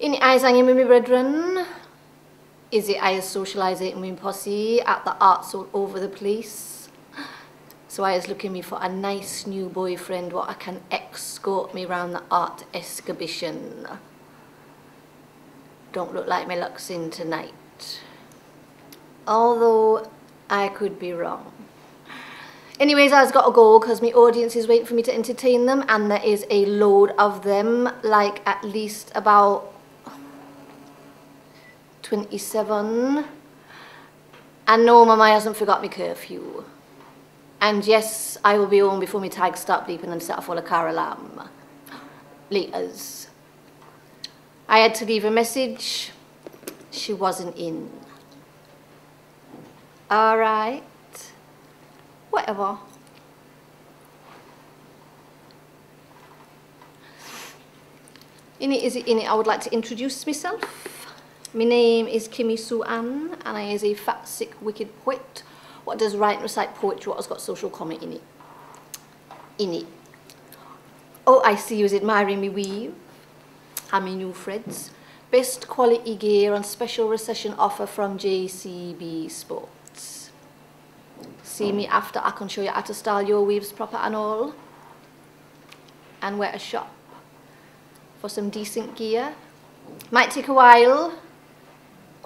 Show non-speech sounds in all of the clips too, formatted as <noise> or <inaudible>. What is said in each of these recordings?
In the eyes hanging with my brethren, is it I socialising with posse at the arts all over the place. So I was looking me for a nice new boyfriend what I can escort me round the art exhibition. Don't look like my luck's in tonight. Although I could be wrong. Anyways, I've got to go because my audience is waiting for me to entertain them and there is a load of them, like at least about 27. And no, Mama hasn't forgot me curfew. And yes, I will be home before my tag start bleeping and set off all the car alarm. Laters. I had to leave a message. She wasn't in. All right. Whatever. In it, is it in it, I would like to introduce myself. My name is Kimmy Sue Anne, and I is a fat, sick, wicked poet. What does write and recite poetry, what has got social comment in it. In it. Oh, I see you is admiring me weave. Me new threads. Best quality gear and special recession offer from JCB Sports. See me after, I can show you how to style your weaves proper and all. And where to shop for some decent gear. Might take a while,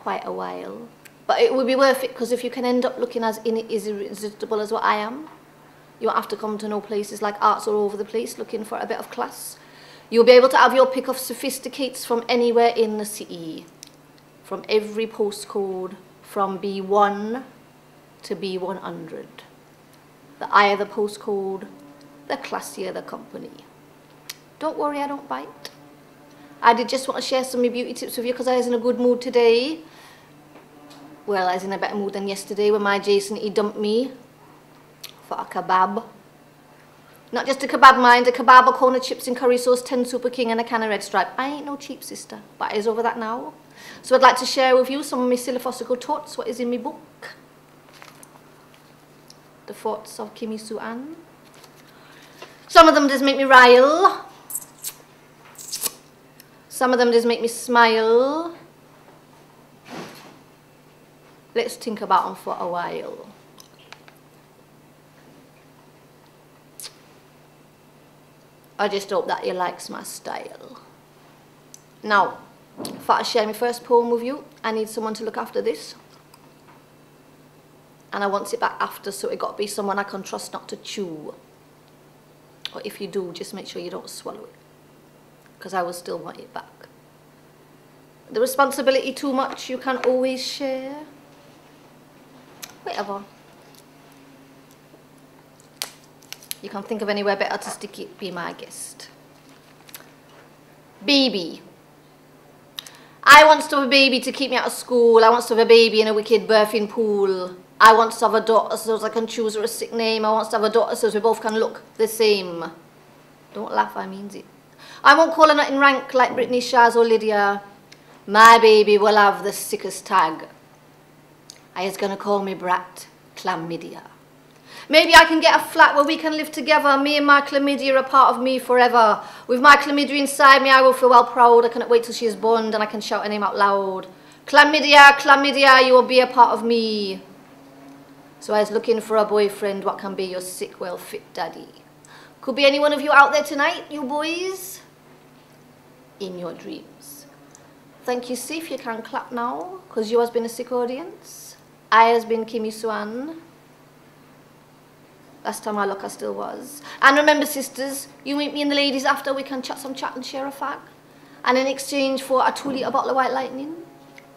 quite a while, but it would be worth it because if you can end up looking as irresistible as what I am, you won't have to come to no places like arts all over the place looking for a bit of class. You'll be able to have your pick of sophisticates from anywhere in the city, from every postcode, from B1 to B100. The higher the postcode, the classier the company. Don't worry, I don't bite. I did just want to share some of my beauty tips with you because I was in a good mood today. Well, I was in a better mood than yesterday when my Jason, he dumped me for a kebab. Not just a kebab, mind, a kebab, a corner chips and curry sauce, 10 Super King and a can of Red Stripe. I ain't no cheap sister, but I is over that now. So I'd like to share with you some of my philosophical thoughts, what is in my book. The Thoughts of Kimmy Sue Anne. Some of them just make me rile. Some of them just make me smile. Let's think about them for a while. I just hope that you likes my style. Now, if I share my first poem with you, I need someone to look after this. And I want it back after, so it got to be someone I can trust not to chew. Or if you do, just make sure you don't swallow it because I will still want it back. The responsibility too much, you can always share. Whatever. You can't think of anywhere better to stick it, be my guest. Baby. I want to have a baby to keep me out of school. I want to have a baby in a wicked birthing pool. I want to have a daughter so I can choose her a sick name. I want to have a daughter so we both can look the same. Don't laugh, I means it. I won't call her not in rank like Brittany Shaz or Lydia. My baby will have the sickest tag. I is to call me brat chlamydia. Maybe I can get a flat where we can live together. Me and my chlamydia are part of me forever. With my chlamydia inside me, I will feel well proud. I cannot wait till she is born and I can shout her name out loud. Chlamydia, chlamydia, you will be a part of me. So I was looking for a boyfriend. What can be your sick, well fit daddy? Could be any one of you out there tonight, you boys in your dreams. Thank you, Sif. You can clap now because you has been a sick audience. I has been Kimmy Sue Anne. Last time I look, I still was. And remember, sisters, you meet me and the ladies after. We can chat some chat and share a fag. And in exchange for a two litre bottle of White Lightning,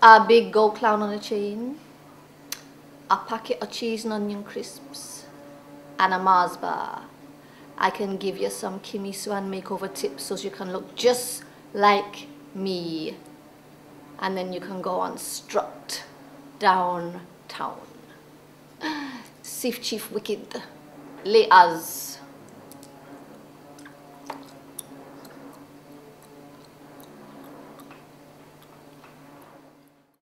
a big gold clown on a chain, a packet of cheese and onion crisps, and a Mars bar, I can give you some Kimmy Sue Anne makeover tips so you can look just like me. And then you can go on strut downtown. <sighs> Sif Chief Wicked, lay us.